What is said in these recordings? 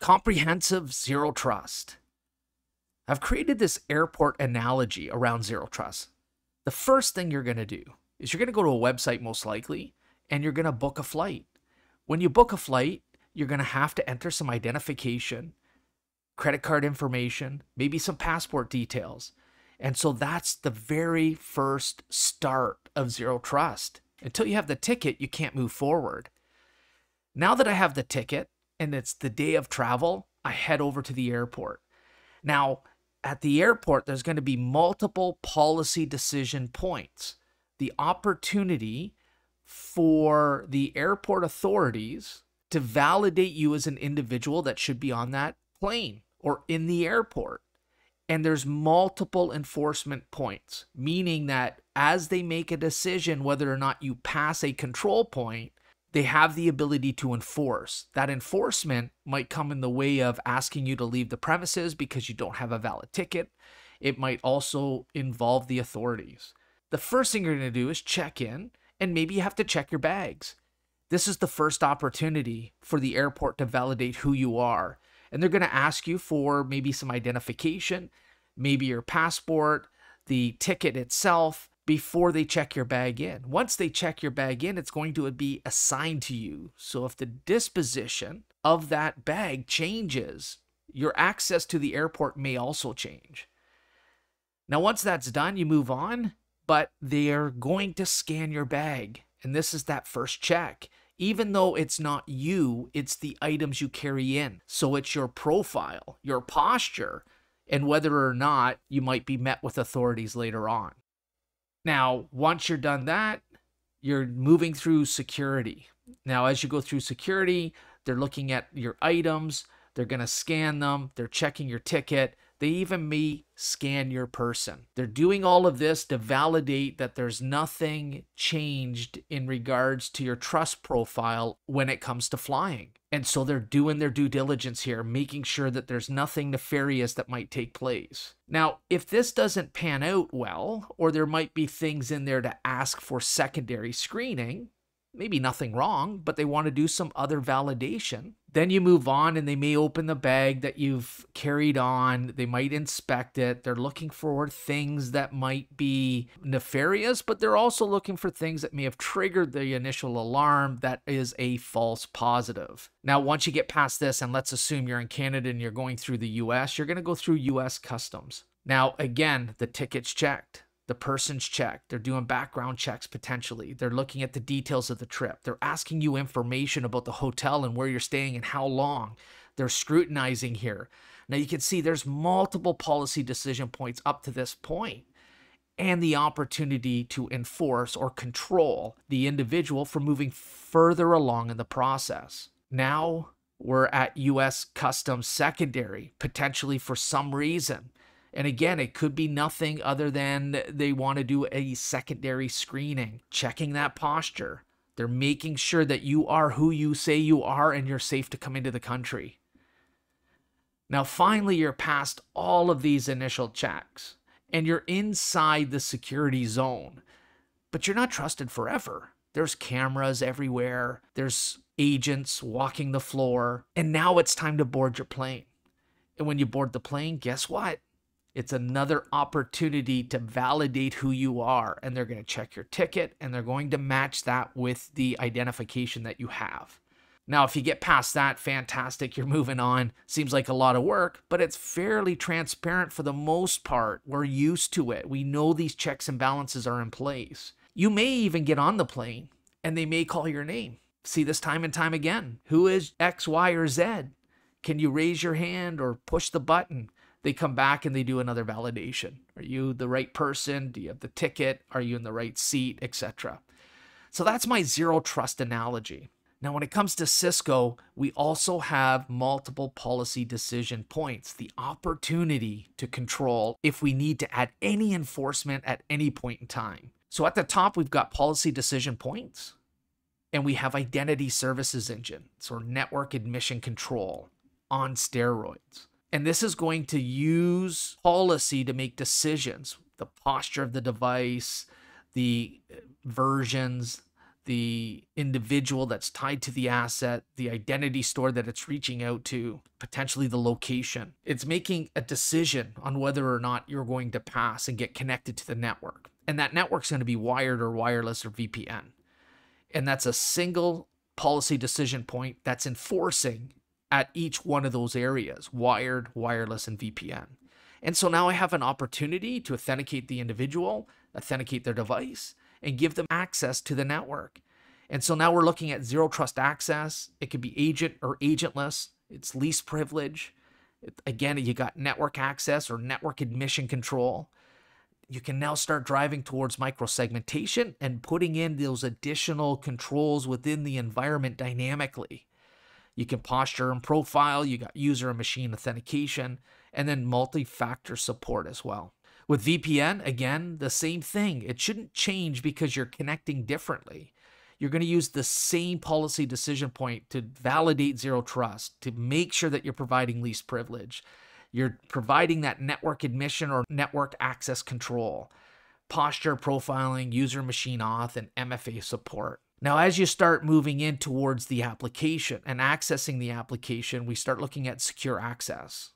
comprehensive zero trust. I've created this airport analogy around zero trust. The first thing you're going to do is you're going to go to a website, most likely, and you're going to book a flight. When you book a flight, you're going to have to enter some identification, credit card information, maybe some passport details. And so that's the very first start of zero trust. Until you have the ticket, you can't move forward. Now that I have the ticket and it's the day of travel, I head over to the airport. Now, at the airport, there's going to be multiple policy decision points. The opportunity for the airport authorities to validate you as an individual that should be on that plane or in the airport. And there's multiple enforcement points, meaning that as they make a decision whether or not you pass a control point, they have the ability to enforce. That enforcement might come in the way of asking you to leave the premises because you don't have a valid ticket. It might also involve the authorities. The first thing you're going to do is check in, and maybe you have to check your bags. This is the first opportunity for the airport to validate who you are. And they're going to ask you for maybe some identification, maybe your passport, the ticket itself, before they check your bag in. Once they check your bag in, it's going to be assigned to you. So if the disposition of that bag changes, your access to the airport may also change. Now, once that's done, you move on, but they are going to scan your bag. And this is that first check. Even though it's not you, it's the items you carry in. So it's your profile, your posture, and whether or not you might be met with authorities later on. Now, once you're done that, you're moving through security. Now, as you go through security, they're looking at your items, they're going to scan them, they're checking your ticket, they even may scan your person. They're doing all of this to validate that there's nothing changed in regards to your trust profile when it comes to flying. And so they're doing their due diligence here, making sure that there's nothing nefarious that might take place. Now, if this doesn't pan out well, or there might be things in there to ask for secondary screening, maybe nothing wrong, but they want to do some other validation. Then you move on and they may open the bag that you've carried on. They might inspect it. They're looking for things that might be nefarious, but they're also looking for things that may have triggered the initial alarm that is a false positive. Now, once you get past this, and let's assume you're in Canada and you're going through the US, you're going to go through US customs. Now, again, the ticket's checked the person's checked. They're doing background checks potentially. They're looking at the details of the trip. They're asking you information about the hotel and where you're staying and how long. They're scrutinizing here. Now you can see there's multiple policy decision points up to this point and the opportunity to enforce or control the individual from moving further along in the process. Now we're at US Customs Secondary, potentially for some reason. And again, it could be nothing other than they want to do a secondary screening, checking that posture. They're making sure that you are who you say you are and you're safe to come into the country. Now, finally, you're past all of these initial checks and you're inside the security zone, but you're not trusted forever. There's cameras everywhere, there's agents walking the floor, and now it's time to board your plane. And when you board the plane, guess what? It's another opportunity to validate who you are. And they're going to check your ticket and they're going to match that with the identification that you have. Now, if you get past that, fantastic, you're moving on. Seems like a lot of work, but it's fairly transparent for the most part. We're used to it. We know these checks and balances are in place. You may even get on the plane and they may call your name. See this time and time again. Who is X, Y, or Z? Can you raise your hand or push the button? They come back and they do another validation. Are you the right person? Do you have the ticket? Are you in the right seat, etc. So that's my zero trust analogy. Now, when it comes to Cisco, we also have multiple policy decision points, the opportunity to control if we need to add any enforcement at any point in time. So at the top, we've got policy decision points, and we have identity services engine, so network admission control on steroids. And this is going to use policy to make decisions the posture of the device, the uh, versions, the individual that's tied to the asset, the identity store that it's reaching out to, potentially the location. It's making a decision on whether or not you're going to pass and get connected to the network. And that network's going to be wired or wireless or VPN. And that's a single policy decision point that's enforcing at each one of those areas wired, wireless, and VPN. And so now I have an opportunity to authenticate the individual, authenticate their device, and give them access to the network. And so now we're looking at zero trust access. It could be agent or agentless, it's least privilege. Again, you got network access or network admission control. You can now start driving towards microsegmentation and putting in those additional controls within the environment dynamically. You can posture and profile, you got user and machine authentication, and then multi factor support as well. With VPN, again, the same thing. It shouldn't change because you're connecting differently. You're going to use the same policy decision point to validate zero trust, to make sure that you're providing least privilege. You're providing that network admission or network access control, posture profiling, user machine auth, and MFA support. Now, as you start moving in towards the application and accessing the application, we start looking at secure access.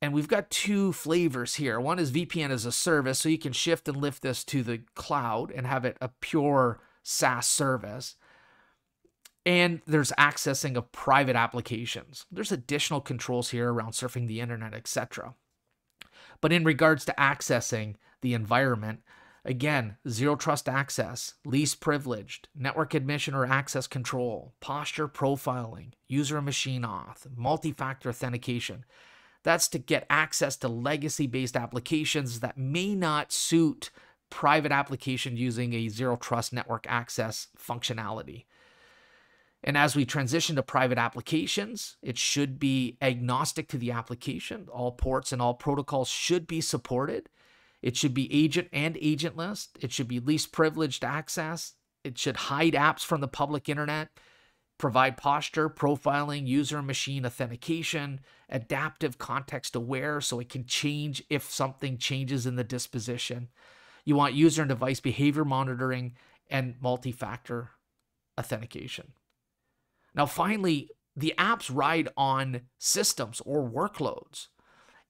And we've got two flavors here. One is VPN as a service, so you can shift and lift this to the cloud and have it a pure SaaS service. And there's accessing of private applications. There's additional controls here around surfing the internet, etc. But in regards to accessing the environment, again, zero trust access, least privileged, network admission or access control, posture profiling, user machine auth, multi factor authentication. That's to get access to legacy based applications that may not suit private application using a zero trust network access functionality. And as we transition to private applications, it should be agnostic to the application. All ports and all protocols should be supported. It should be agent and agentless. It should be least privileged access. It should hide apps from the public internet provide posture, profiling, user machine authentication, adaptive context aware so it can change if something changes in the disposition. You want user and device behavior monitoring and multi factor authentication. Now, finally, the apps ride on systems or workloads.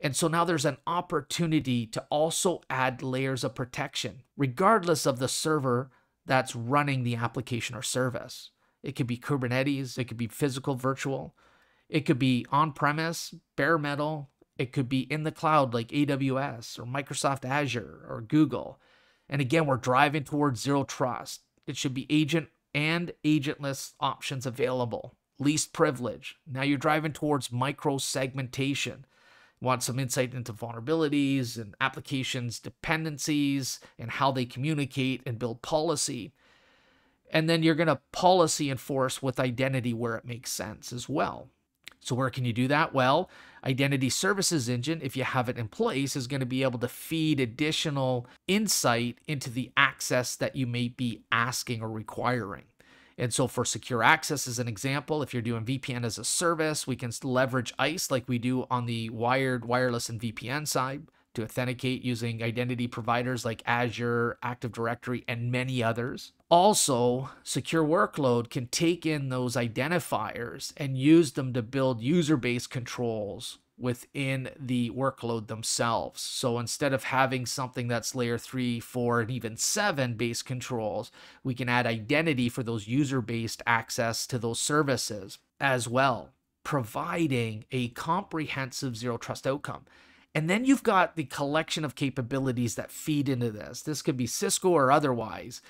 And so now there's an opportunity to also add layers of protection, regardless of the server that's running the application or service. It could be Kubernetes, it could be physical virtual, it could be on premise, bare metal, it could be in the cloud like AWS or Microsoft Azure or Google. And again, we're driving towards zero trust. It should be agent and agentless options available. Least privilege. Now you're driving towards micro segmentation. Want some insight into vulnerabilities and applications dependencies and how they communicate and build policy. And then you're going to policy enforce with identity where it makes sense as well. So, where can you do that? Well, Identity Services Engine, if you have it in place, is going to be able to feed additional insight into the access that you may be asking or requiring. And so, for secure access, as an example, if you're doing VPN as a service, we can leverage ISE like we do on the wired, wireless, and VPN side to authenticate using identity providers like Azure, Active Directory, and many others. Also, Secure Workload can take in those identifiers and use them to build user based controls within the workload themselves. So instead of having something that's layer 3, 4, and even 7 based controls, we can add identity for those user based access to those services as well, providing a comprehensive zero trust outcome. And then you've got the collection of capabilities that feed into this. This could be Cisco or otherwise.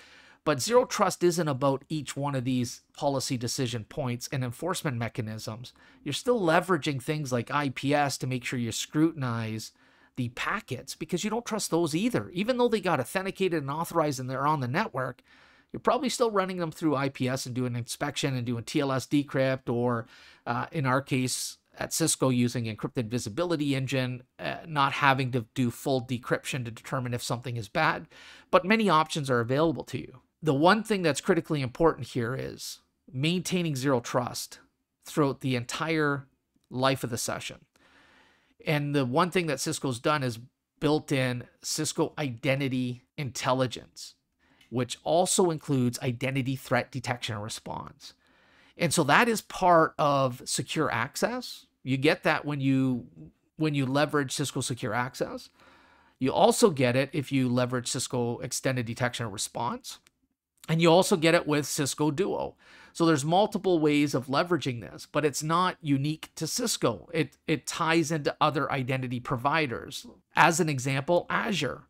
But zero trust isn't about each one of these policy decision points and enforcement mechanisms. You're still leveraging things like IPS to make sure you scrutinize the packets because you don't trust those either. Even though they got authenticated and authorized and they're on the network, you're probably still running them through IPS and doing inspection and doing TLS decrypt, or uh, in our case, at Cisco using encrypted visibility engine, uh, not having to do full decryption to determine if something is bad, but many options are available to you. The one thing that's critically important here is maintaining zero trust throughout the entire life of the session. And the one thing that Cisco's done is built in Cisco Identity Intelligence. which also includes identity threat detection and response. And so that is part of secure access. You get that when you when you leverage Cisco Secure Access. You also get it if you leverage Cisco Extended Detection and Response. And you also get it with Cisco Duo. So there's multiple ways of leveraging this, but it's not unique to Cisco. It it ties into other identity providers. As an example, Azure.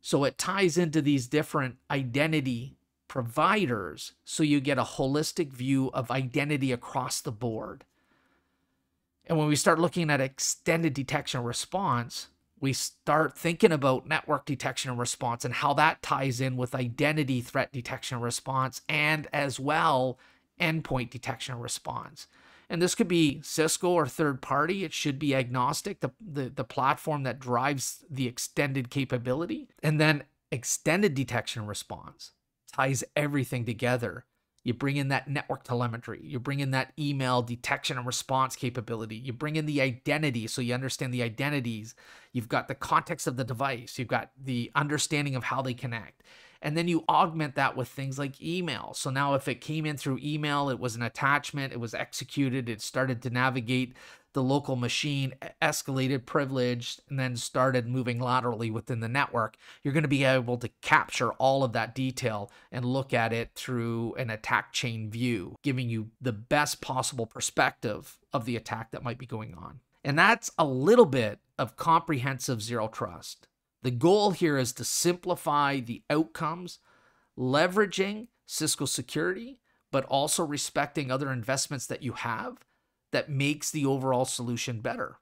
So it ties into these different identity providers so you get a holistic view of identity across the board. And when we start looking at extended detection response, we start thinking about network detection and response and how that ties in with identity threat detection and response and as well endpoint detection and response. And this could be Cisco or third party. It should be agnostic, the, the, the platform that drives the extended capability. And then extended detection response ties everything together you bring in that network telemetry. You bring in that email detection and response capability. You bring in the identity so you understand the identities. You've got the context of the device. You've got the understanding of how they connect. And then you augment that with things like email. So now, if it came in through email, it was an attachment, it was executed, it started to navigate the local machine, escalated privilege and then started moving laterally within the network, you're going to be able to capture all of that detail and look at it through an attack chain view, giving you the best possible perspective of the attack that might be going on. And that's a little bit of comprehensive zero trust. The goal here is to simplify the outcomes, leveraging Cisco security, but also respecting other investments that you have that makes the overall solution better.